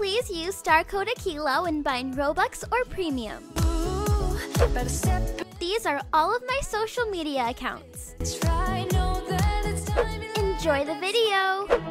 Please use star code Akeila when buying Robux or Premium. These are all of my social media accounts. Enjoy the video!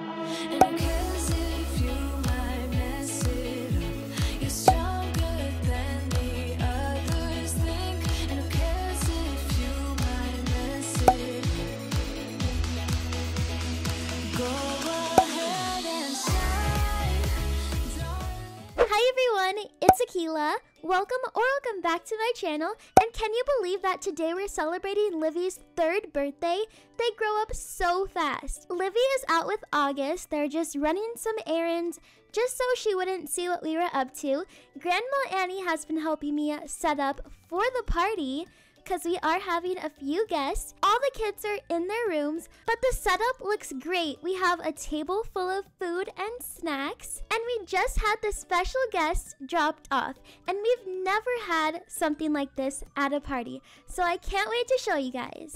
Welcome or welcome back to my channel. And can you believe that today we're celebrating Livie's third birthday? They grow up so fast. Livie is out with August. They're just running some errands just so she wouldn't see what we were up to. Grandma Annie has been helping me set up for the party because we are having a few guests. All the kids are in their rooms, but the setup looks great. We have a table full of food and snacks, just had the special guest dropped off. And we've never had something like this at a party, so I can't wait to show you guys.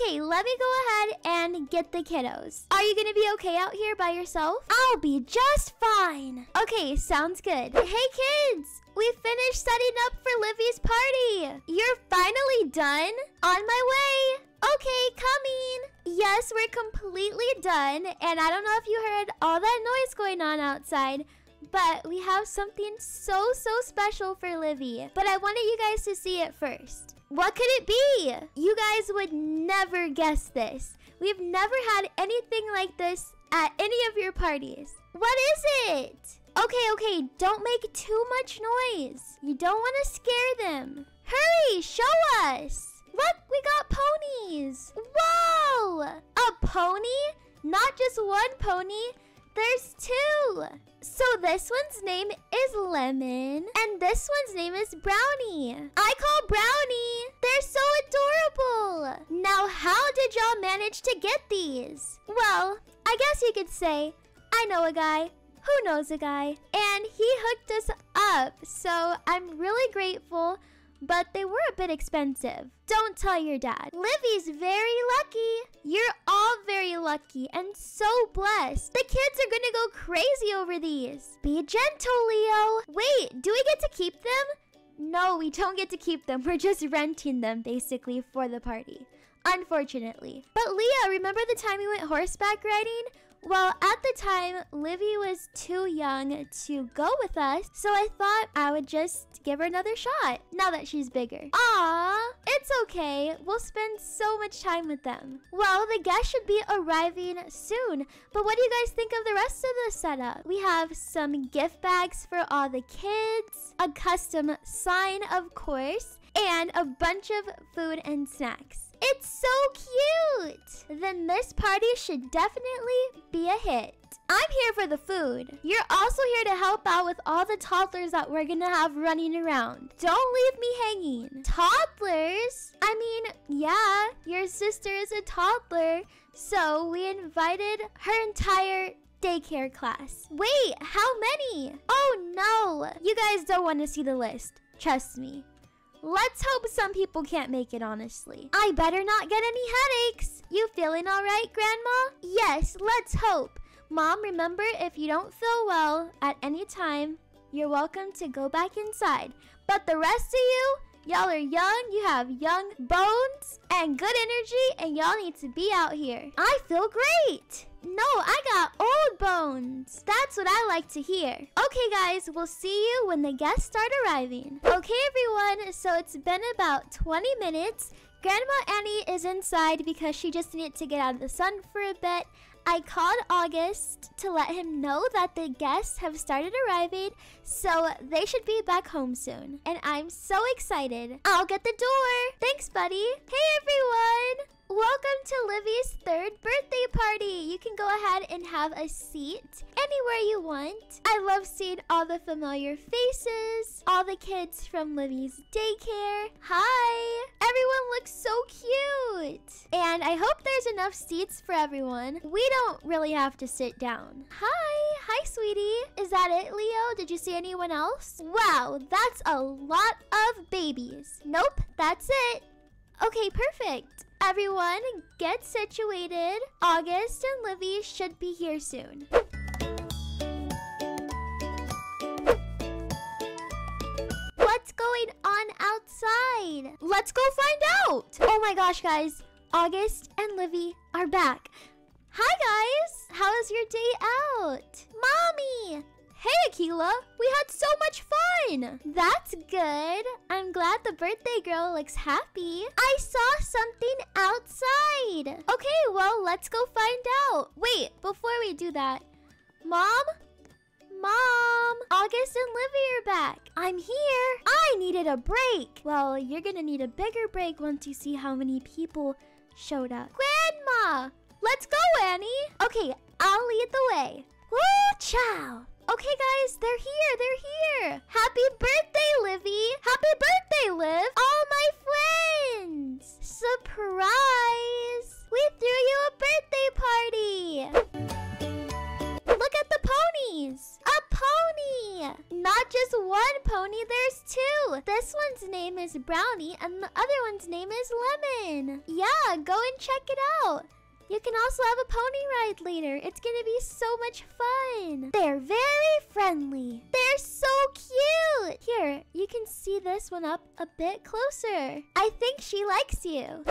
Okay, let me go ahead and get the kiddos. Are you gonna be okay out here by yourself? I'll be just fine. Okay, sounds good. Hey kids, we finished setting up for Livie's party. You're finally done? On my way. Okay, coming. Yes, we're completely done. And I don't know if you heard all that noise going on outside, but we have something so, so special for Livie. But I wanted you guys to see it first. What could it be? You guys would never guess this. We've never had anything like this at any of your parties. What is it? Okay, okay, don't make too much noise. You don't want to scare them. Hurry, show us. Look, we got ponies. Whoa! A pony? Not just one pony. There's two. So this one's name is Lemon, and this one's name is Brownie. I call Brownie. They're so adorable. Now, how did y'all manage to get these? Well, I guess you could say, I know a guy who knows a guy, and he hooked us up. So I'm really grateful but they were a bit expensive. Don't tell your dad. Livie's very lucky. You're all very lucky and so blessed. The kids are gonna go crazy over these. Be gentle, Leo. Wait, do we get to keep them? No, we don't get to keep them. We're just renting them basically for the party. Unfortunately. But Leo, remember the time we went horseback riding? Well, at the time, Livie was too young to go with us, so I thought I would just give her another shot now that she's bigger. Ah, it's okay. We'll spend so much time with them. Well, the guests should be arriving soon, but what do you guys think of the rest of the setup? We have some gift bags for all the kids, a custom sign, of course, and a bunch of food and snacks. It's so cute! Then this party should definitely be a hit. I'm here for the food. You're also here to help out with all the toddlers that we're gonna have running around. Don't leave me hanging. Toddlers? I mean, yeah, your sister is a toddler, so we invited her entire daycare class. Wait, how many? Oh no! You guys don't want to see the list. Trust me. Let's hope some people can't make it, honestly. I better not get any headaches. You feeling all right, Grandma? Yes, let's hope. Mom, remember, if you don't feel well at any time, you're welcome to go back inside. But the rest of you, y'all are young, you have young bones and good energy, and y'all need to be out here. I feel great. No, I got old bones. That's what I like to hear. Okay, guys, we'll see you when the guests start arriving. Okay, everyone, so it's been about 20 minutes. Grandma Annie is inside because she just needed to get out of the sun for a bit. I called August to let him know that the guests have started arriving, so they should be back home soon. And I'm so excited. I'll get the door. Thanks, buddy. Hey, everyone. Welcome to Livie's third birthday party. You can go ahead and have a seat anywhere you want. I love seeing all the familiar faces, all the kids from Livie's daycare. Hi! Everyone looks so cute. And I hope there's enough seats for everyone. We don't really have to sit down. Hi! Hi, sweetie. Is that it, Leo? Did you see anyone else? Wow, that's a lot of babies. Nope, that's it. Okay, perfect. Everyone, get situated. August and Livie should be here soon. What's going on outside? Let's go find out. Oh my gosh, guys. August and Livie are back. Hi, guys. How was your day out? Mommy. Hey, Akeila. We had so much fun. That's good. I'm glad the birthday girl looks happy. I saw something outside. Okay, well, let's go find out. Wait, before we do that, Mom? Mom, August and Livie are back. I'm here. I needed a break. Well, you're gonna need a bigger break once you see how many people showed up. Grandma, let's go, Annie. Okay, I'll lead the way. Woo, chow. Okay, guys, they're here. They're here. Happy birthday, Livie. Happy birthday, Liv. All my friends. Surprise. We threw you a birthday party. Look at the ponies! A pony! Not just one pony, there's two! This one's name is Brownie and the other one's name is Lemon. Yeah, go and check it out. You can also have a pony ride later. It's gonna be so much fun. They're very friendly. They're so cute. Here, you can see this one up a bit closer. I think she likes you.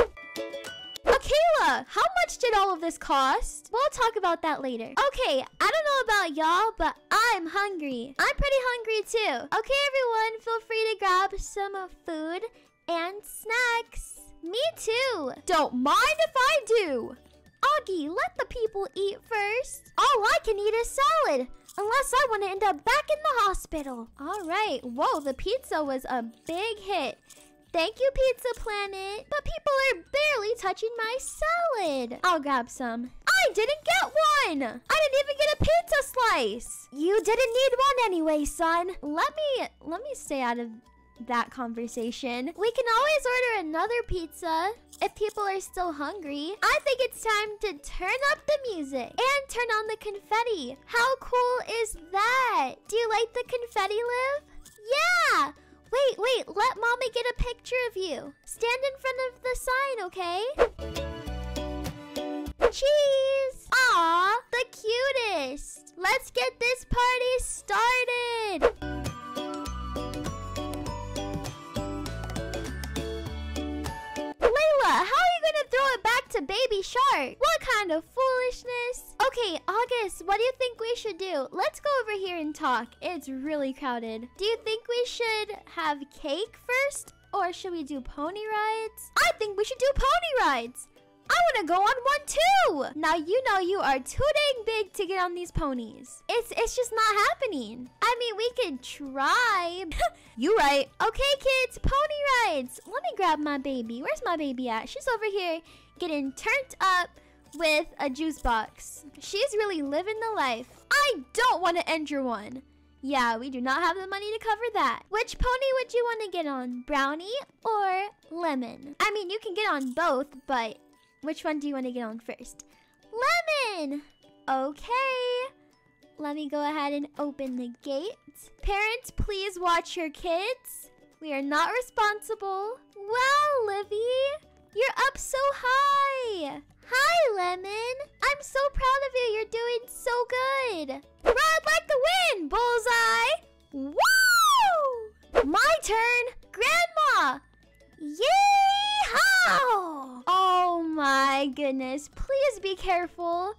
Akeila, how much did all of this cost? We'll talk about that later. Okay, I don't know about y'all, but I'm hungry. I'm pretty hungry too. Okay, everyone, feel free to grab some food and snacks. Me too. Don't mind if I do. Augie, let the people eat first. All I can eat is salad. Unless I want to end up back in the hospital. All right. Whoa, the pizza was a big hit. Thank you, Pizza Planet. But people are barely touching my salad. I'll grab some. I didn't get one. I didn't even get a pizza slice. You didn't need one anyway, son. Let me let me stay out of that conversation. We can always order another pizza if people are still hungry. I think it's time to turn up the music and turn on the confetti. How cool is that? Do you like the confetti, Liv? Yeah! Wait, wait, let mommy get a picture of you. Stand in front of the sign, okay? Cheese! Aw, the cutest! Let's get this party started! To Baby Shark? What kind of foolishness? Okay, August, what do you think we should do? Let's go over here and talk. It's really crowded. Do you think we should have cake first? Or should we do pony rides? I think we should do pony rides. I want to go on one too. Now you know you are too dang big to get on these ponies. It's it's just not happening. I mean, we could try. you right. Okay, kids, pony rides. Let me grab my baby. Where's my baby at? She's over here getting turned up with a juice box. She's really living the life. I don't want to enter one. Yeah, we do not have the money to cover that. Which pony would you want to get on? Brownie or Lemon? I mean, you can get on both, but which one do you want to get on first? Lemon! Okay. Let me go ahead and open the gate. Parents, please watch your kids. We are not responsible. Wow, Livie! You're up so high! Hi, Lemon! I'm so proud of you. You're doing so good. Ride like the wind, Bullseye! Woo! My turn! Grandma! Yeehaw! Oh my goodness. Please be careful.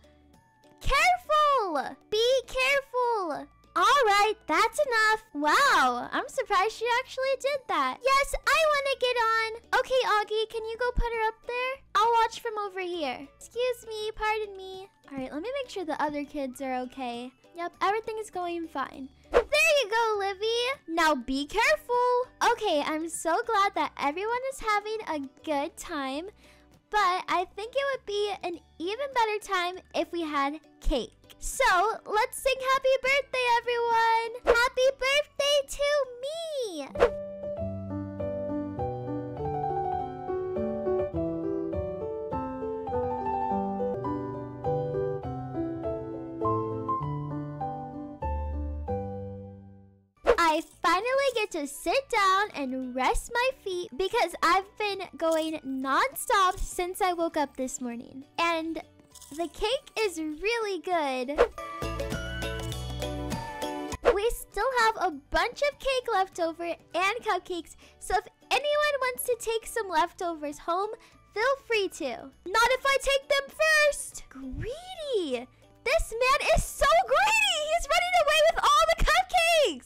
Careful! Be careful! Alright, that's enough. Wow, I'm surprised she actually did that. Yes, I want to get on. Okay, Augie, can you go put her up there? I'll watch from over here. Excuse me, pardon me. Alright, let me make sure the other kids are okay. Yep, everything is going fine. There you go, Livie. Now be careful. Okay, I'm so glad that everyone is having a good time. But I think it would be an even better time if we had cake. So, let's sing happy birthday, everyone! Happy birthday to me! I finally get to sit down and rest my feet because I've been going non-stop since I woke up this morning. And the cake is really good. We still have a bunch of cake left over and cupcakes, so if anyone wants to take some leftovers home, feel free to. Not if I take them first! Greedy! This man is so greedy! He's running away with all the!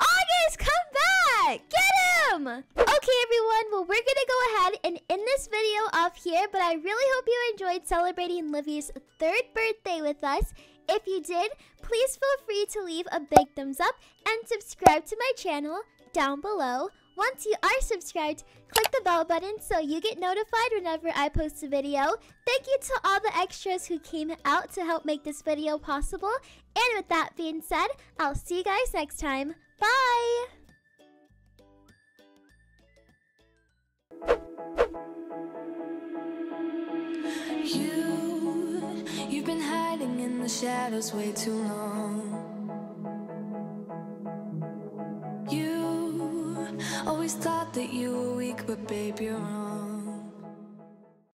August, come back! Get him! Okay, everyone, well, we're gonna go ahead and end this video off here, but I really hope you enjoyed celebrating Livie's third birthday with us. If you did, please feel free to leave a big thumbs up and subscribe to my channel down below. Once you are subscribed, click the bell button so you get notified whenever I post a video. Thank you to all the extras who came out to help make this video possible. And with that being said, I'll see you guys next time. Bye! You, you've been hiding in the shadows way too long. Babe, you're wrong.